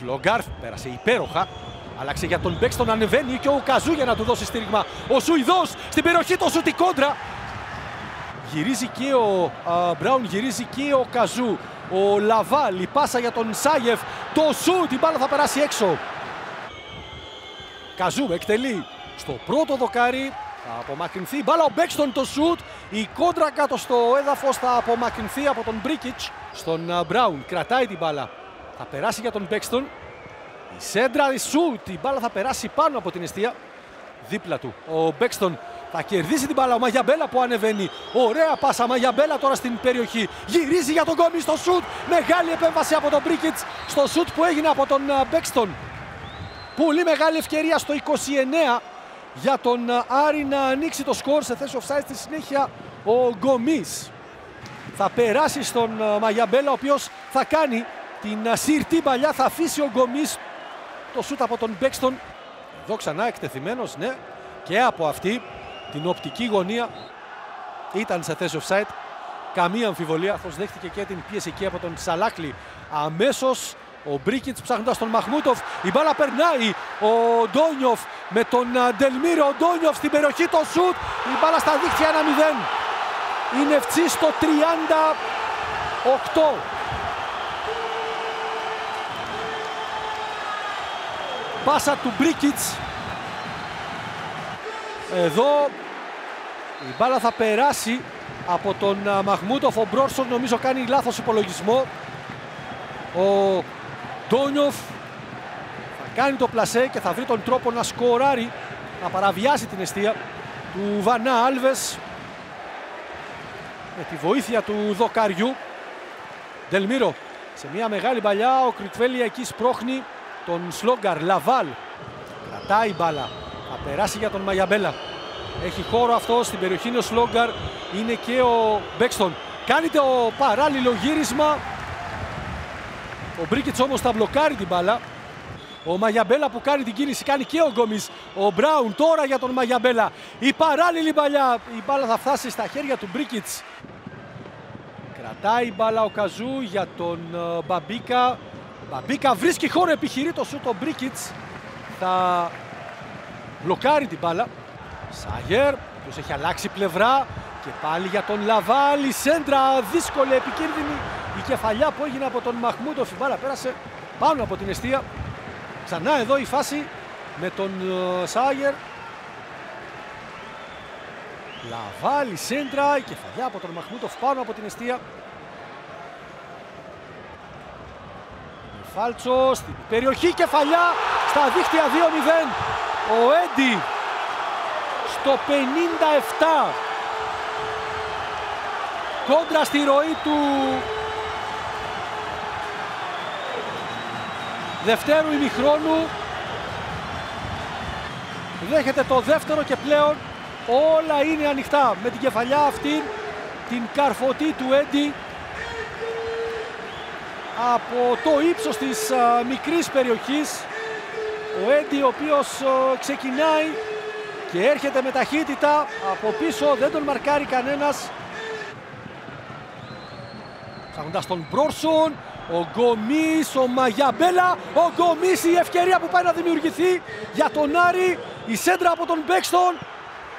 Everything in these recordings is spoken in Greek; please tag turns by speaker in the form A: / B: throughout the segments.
A: Σλόγκαρ πέρασε υπέροχα. Άλλαξε για τον Μπέξτον, ανεβαίνει και ο Καζού για να του δώσει στήριγμα. Ο Σουηδός στην περιοχή, το σουτ η κόντρα. Γυρίζει και ο α, Μπράουν, γυρίζει και ο Καζού. Ο Λαβάλ, η πάσα για τον Σάγεφ. Το σουτ, η μπάλα θα περάσει έξω. Καζού εκτελεί στο πρώτο δοκάρι. Θα απομακρυνθεί η μπάλα. Ο Μπέξτον το σουτ. Η κόντρα κάτω στο έδαφος θα απομακρυνθεί από τον Μπρίκιτς. Στον α, Μπράουν κρατάει την μπάλα. Θα περάσει για τον Μπέξτον. Η σέντρα, η σουτ. Η μπάλα θα περάσει πάνω από την αιστεία. Δίπλα του ο Μπέξτον θα κερδίσει την μπάλα. Ο Μαγιαμπέλα που ανεβαίνει. Ωραία πάσα. Μαγιαμπέλα τώρα στην περιοχή. Γυρίζει για τον Γκόμι στο σουτ. Μεγάλη επέμβαση από τον Μπρίκιτς στο σουτ που έγινε από τον Μπέξτον. Πολύ μεγάλη ευκαιρία στο 29 για τον Άρη να ανοίξει το σκορ σε θέση offside στη συνέχεια ο Γκομής. Θα περάσει στον Μαγιαμπέλα ο οποίος θα κάνει την σύρτη παλιά. Θα αφήσει ο Γκομής το σουτ από τον Μπέξτον. Εδώ ξανά εκτεθειμένος, ναι, και από αυτή την οπτική γωνία ήταν σε θέση offside. Καμία αμφιβολία, αυτός δέχτηκε και την πίεση εκεί από τον Σαλάκλη. Αμέσως ο Μπρίκιτς ψάχνοντας τον Μαχμούτοφ. Η μπάλα περνάει. Ο Ντόνιοφ με τον Ντελμίρο. Ο Ντόνιοφ στην περιοχή το σουτ. Η μπάλα στα δίχτυα 1-0. Είναι ευξή στο 38. Πάσα του Μπρίκιτς. Εδώ η μπάλα θα περάσει από τον Μαχμούτοφ. Ο Μπρόρσον νομίζω κάνει λάθος υπολογισμό. Ο Ντόνιοφ θα κάνει το πλασέ και θα βρει τον τρόπο να σκοράρει, να παραβιάσει την αιστεία του Βανά Άλβες με τη βοήθεια του Δοκαριού. Δελμίρο σε μια μεγάλη παλιά ο Κριτβέλια εκεί σπρώχνει τον Σλόγκαρ, Λαβάλ. Κρατάει μπάλα. Θα περάσει για τον Μαγιαμπέλα. Έχει χώρο αυτό στην περιοχή είναι ο Σλόγκαρ. Είναι και ο Μπέξτον. Κάνει το παράλληλο γύρισμα. Ο Μπρίκετς όμως θα μπλοκάρει την μπάλα. Ο Μαγιαμπέλα που κάνει την κίνηση κάνει και ο Γκόμις. Ο Μπράουν τώρα για τον Μαγιαμπέλα. Η παράλληλη μπαλιά. Η μπάλα θα φτάσει στα χέρια του Μπρίκετς. Κρατάει η μπάλα ο Καζού για τον Μπαμπίκα. Μπαμπίκα βρίσκει χώρο, επιχειρεί το σούτ ο Μπρίκιτς. Θα μπλοκάρει την μπάλα. Σάγερ, που έχει αλλάξει πλευρά. Και πάλι για τον Λαβάλ, η σέντρα δύσκολη, επικίνδυνη. Η κεφαλιά που έγινε από τον Μαχμούντοφ, η μπάλα πέρασε πάνω από την αιστεία. Ξανά εδώ η φάση με τον Σάγερ. Λαβάλ, η σέντρα, η κεφαλιά από τον Μαχμούντοφ πάνω από την αιστεία. Φάλτσο στην περιοχή κεφαλιά στα δίχτυα 2-0. Ο Έντι στο 57 κόντρα στη ροή του δευτέρου ημιχρόνου. Δέχεται το δεύτερο και πλέον όλα είναι ανοιχτά. Με την κεφαλιά αυτή την καρφωτή του Έντι από το ύψος της α, μικρής περιοχής. Ο Έντι ο οποίος ξεκινάει και έρχεται με ταχύτητα. Από πίσω, δεν τον μαρκάρει κανένας. Ψάχνοντας τον Μπρόρσον, ο Γκομής, ο Μαγιαμπέλα, ο Γκομής η ευκαιρία που πάει να δημιουργηθεί για τον Άρη, η σέντρα από τον Μπέξτον,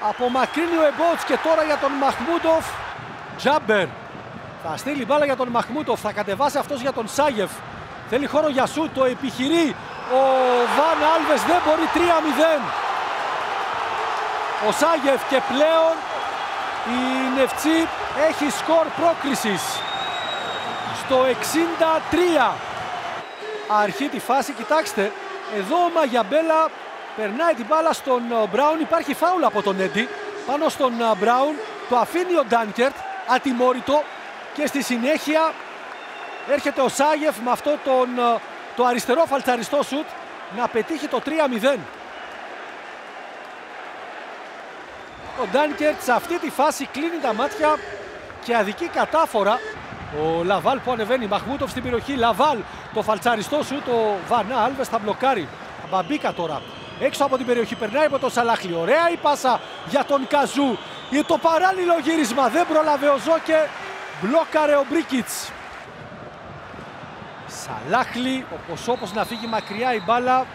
A: απομακρύνει ο Εμπότς και τώρα για τον Μαχμούντοφ, Τζάμπερ θα στείλει μπάλα για τον Μαχμούτοφ. Θα κατεβάσει αυτός για τον Σάγεφ. Θέλει χώρο για σου. Το επιχειρεί. Ο Βαν Άλβες δεν μπορεί. 3-0. Ο Σάγεφ και πλέον η Νευτσή έχει σκορ πρόκρισης. Στο 63. Αρχή τη φάση. Κοιτάξτε. Εδώ ο Μαγιαμπέλα περνάει την μπάλα στον Μπράουν. Υπάρχει φάουλ από τον Έντι. Πάνω στον Μπράουν. Το αφήνει ο Ντάνκερτ. Ατιμώρητο και στη συνέχεια έρχεται ο Σάγεφ με αυτό τον, ε, το αριστερό φαλτσαριστό σουτ να πετύχει το 3-0. Ο Ντάνκερτς σε αυτή τη φάση κλείνει τα μάτια και αδικεί κατάφωρα ο Λαβάλ που ανεβαίνει, Μαχμούτοφ στην περιοχή, Λαβάλ το φαλτσαριστό σουτ, ο Βανά Άλβες θα μπλοκάρει. Μπαμπίκα τώρα, έξω από την περιοχή, περνάει από τον Σαλάχλι, ωραία η πάσα για τον Καζού. Για το παράλληλο γύρισμα δεν πρόλαβε ο Ζόκε Μπλόκαρε ο Μπρίκιτς. Σαλάχλι, όπως όπως να φύγει μακριά η μπάλα.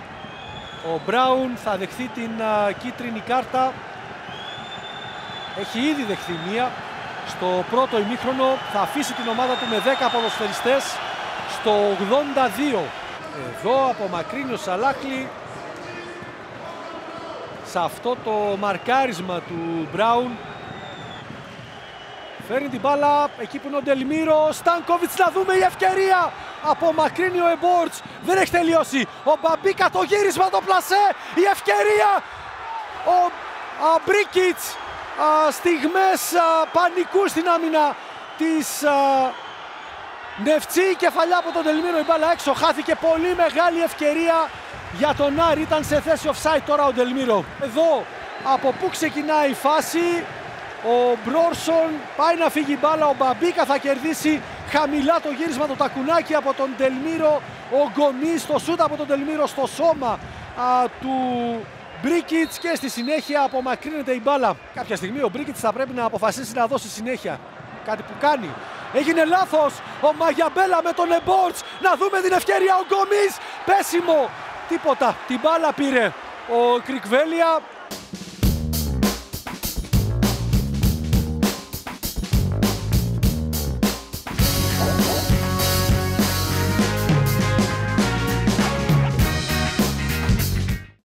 A: Ο Μπράουν θα δεχθεί την κίτρινη κάρτα. Έχει ήδη δεχθεί μία. Στο πρώτο ημίχρονο θα αφήσει την ομάδα του με 10 ποδοσφαιριστές στο 82. Εδώ απομακρύνει ο Σαλάχλι σε αυτό το μαρκάρισμα του Μπράουν Φέρνει την μπάλα εκεί που είναι ο Ντελμίρο. Στάνκοβιτς να δούμε η ευκαιρία. Απομακρύνει ο Εμπόρτς. Δεν έχει τελειώσει. Ο Μπαμπίκα το γύρισμα το πλασέ. Η ευκαιρία. Ο Μπρίκιτς. Στιγμές πανικούς στην άμυνα της Νεφτσί. Κεφαλιά από τον Ντελμίρο. Η μπάλα έξω. Χάθηκε πολύ μεγάλη ευκαιρία για τον Άρη. Ήταν σε θέση offside τώρα ο Ντελμίρο. Εδώ από πού ξεκινάει η φάση; Ο Μπρόρσον πάει να φύγει μπάλα. Ο Μπαμπίκα θα κερδίσει χαμηλά το γύρισμα το τακουνάκι από τον Τελμύρο. Ο Γκομί στο σούτ από τον Τελμύρο στο σώμα α, του Μπρίκιτς και στη συνέχεια απομακρύνεται η μπάλα. Κάποια στιγμή ο Μπρίκιτς θα πρέπει να αποφασίσει να δώσει συνέχεια. Κάτι που κάνει. Έγινε λάθος ο Μαγιαμπέλα με τον Εμπόρτς. Να δούμε την ευκαιρία. Ο Γκομί. Πέσιμο. Τίποτα. Την μπάλα πήρε ο Κρικβέλια.